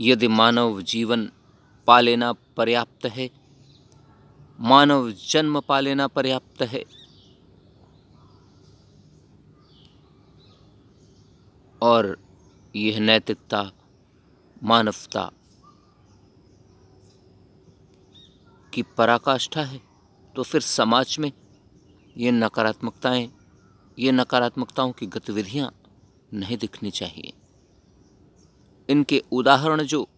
यदि मानव जीवन पा लेना पर्याप्त है, मानव जन्म पा लेना पर्याप्त है, और यह नैतिकता, मानवता की पराकाष्ठा है तो फिर समाज में ये नकारात्मकताएँ, ये नकारात्मकताओं की गतिविधियाँ नहीं दिखनी चाहिए। इनके उदाहरण जो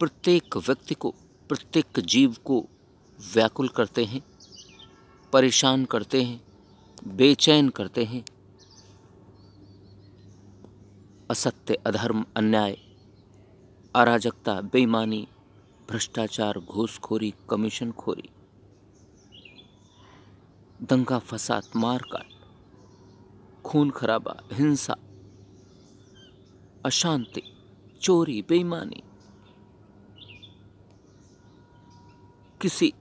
प्रत्येक व्यक्ति को, प्रत्येक जीव को व्याकुल करते हैं, परेशान करते हैं, बेचैन करते हैं, असत्य, अधर्म, अन्याय, अराजकता, बेईमानी, भ्रष्टाचार, घूसखोरी, कमीशनखोरी, दंगा, फसाद, मारकाट, खून खराबा, हिंसा, अशांति चोरी, बेईमानी। किसी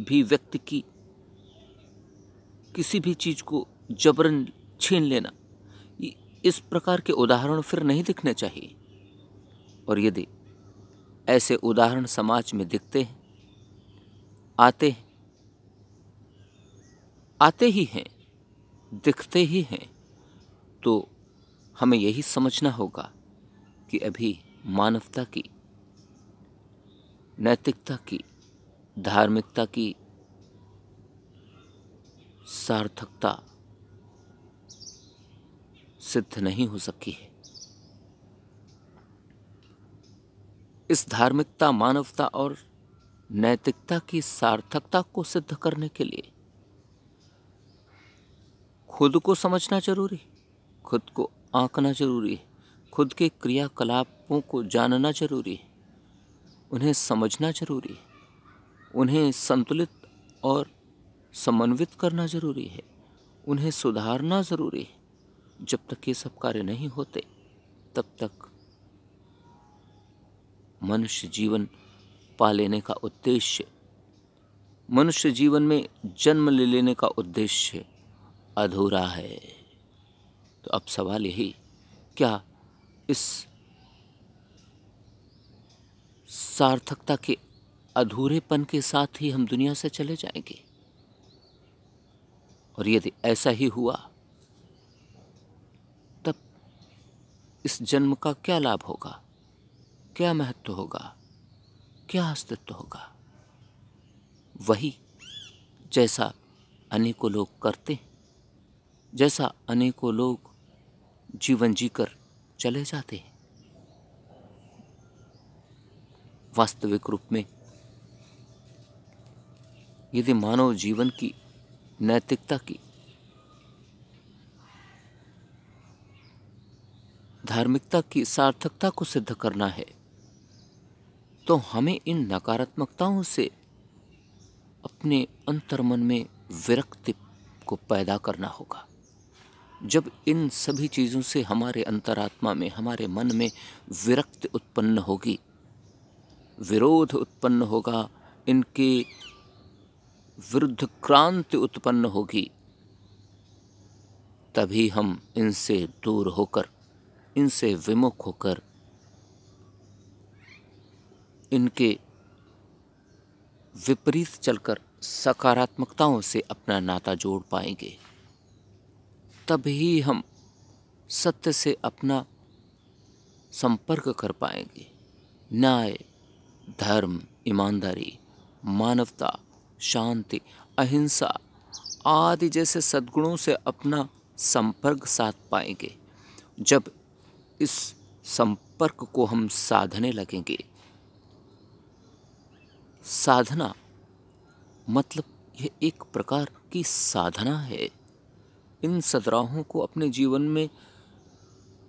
भी व्यक्ति की, किसी भी चीज़ को जबरन छीन लेना इस प्रकार के उदाहरण फिर नहीं दिखने चाहिए। और यदि ऐसे उदाहरण समाज में दिखते हैं, आते हैं, आते ही हैं, दिखते ही हैं तो हमें यही समझना होगा कि अभी मानवता की, नैतिकता की, धार्मिकता की सार्थकता सिद्ध नहीं हो सकी है। इस धार्मिकता, मानवता और नैतिकता की सार्थकता को सिद्ध करने के लिए खुद को समझना ज़रूरी, खुद को आंकना ज़रूरी है। खुद के क्रियाकलापों को जानना ज़रूरी है। उन्हें समझना ज़रूरी है। उन्हें संतुलित और समन्वित करना ज़रूरी है। उन्हें सुधारना ज़रूरी है। जब तक ये सब कार्य नहीं होते, तब तक मनुष्य जीवन पा लेने का उद्देश्य, मनुष्य जीवन में जन्म ले लेने का उद्देश्य अधूरा है। तो अब सवाल यही, क्या इस सार्थकता के अधूरेपन के साथ ही हम दुनिया से चले जाएँगे। और यदि ऐसा ही हुआ, तब इस जन्म का क्या लाभ होगा? क्या महत्व होगा? क्या अस्तित्व होगा? वही जैसा अनेकों लोग करते जैसा अनेकों लोग जीवन जीकर चले जाते हैं। वास्तविक रूप में यदि मानव जीवन की नैतिकता की, धार्मिकता की सार्थकता को सिद्ध करना है तो हमें इन नकारात्मकताओं से अपने अंतर्मन में विरक्ति को पैदा करना होगा। जब इन सभी चीज़ों से हमारे अंतरात्मा में, हमारे मन में विरक्ति उत्पन्न होगी, विरोध उत्पन्न होगा, इनके विरुद्ध क्रांति उत्पन्न होगी, तभी हम इनसे दूर होकर, इनसे विमुख होकर, इनके विपरीत चलकर सकारात्मकताओं से अपना नाता जोड़ पाएँगे। तभी हम सत्य से अपना संपर्क कर पाएँगे। न्याय, धर्म, ईमानदारी, मानवता, शांति, अहिंसा आदि जैसे सद्गुणों से अपना संपर्क साध पाएँगे। जब इस संपर्क को हम साधने लगेंगे, साधना मतलब यह एक प्रकार की साधना है। इन सदराहों को अपने जीवन में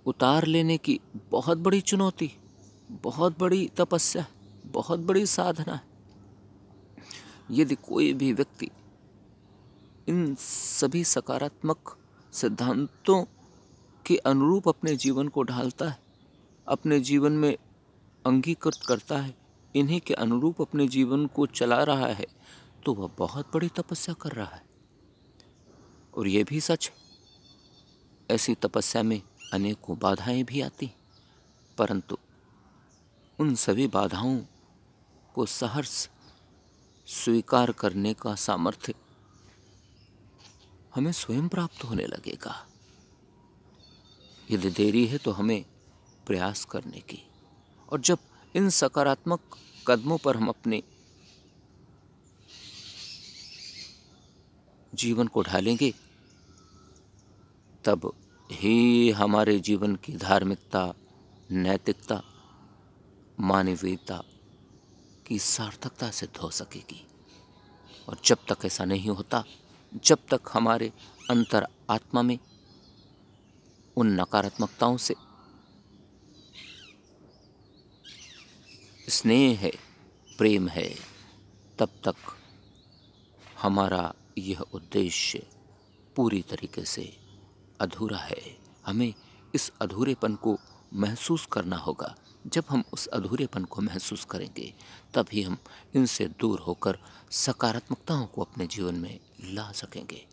उतार लेने की बहुत बड़ी चुनौती, बहुत बड़ी तपस्या, बहुत बड़ी साधना है। यदि कोई भी व्यक्ति इन सभी सकारात्मक सिद्धांतों के अनुरूप अपने जीवन को ढालता है, अपने जीवन में अंगीकृत करता है, इन्हीं के अनुरूप अपने जीवन को चला रहा है तो वह बहुत बड़ी तपस्या कर रहा है। और ये भी सच, ऐसी तपस्या में अनेकों बाधाएँ भी आती परंतु उन सभी बाधाओं को सहर्ष स्वीकार करने का सामर्थ्य हमें स्वयं प्राप्त होने लगेगा। यदि देरी है तो हमें प्रयास करने की, और जब इन सकारात्मक कदमों पर हम अपने जीवन को ढालेंगे, तब ही हमारे जीवन की धार्मिकता, नैतिकता, मानवीयता की सार्थकता सिद्ध हो सकेगी। और जब तक ऐसा नहीं होता, जब तक हमारे अंतर आत्मा में उन नकारात्मकताओं से स्नेह है, प्रेम है, तब तक हमारा यह उद्देश्य पूरी तरीके से अधूरा है। हमें इस अधूरेपन को महसूस करना होगा। जब हम उस अधूरेपन को महसूस करेंगे, तभी हम इनसे दूर होकर सकारात्मकताओं को अपने जीवन में ला सकेंगे।